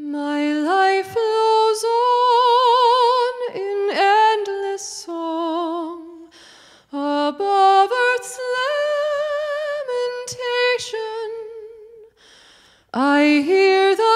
My life flows on in endless song above earth's lamentation. I hear the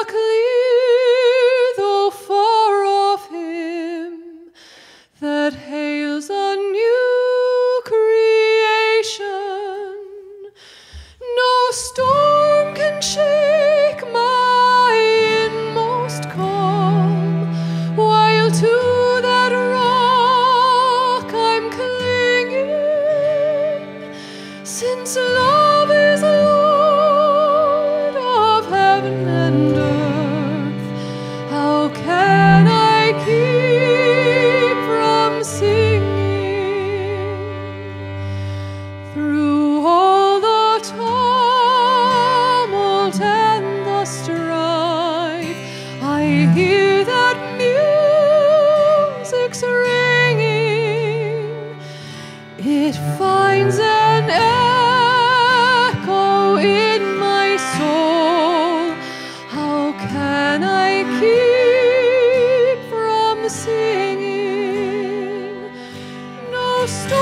Since love is Lord of heaven and earth, how can I keep from singing? Through all the tumult and the strife, I hear that music's ringing. It finds an end. stop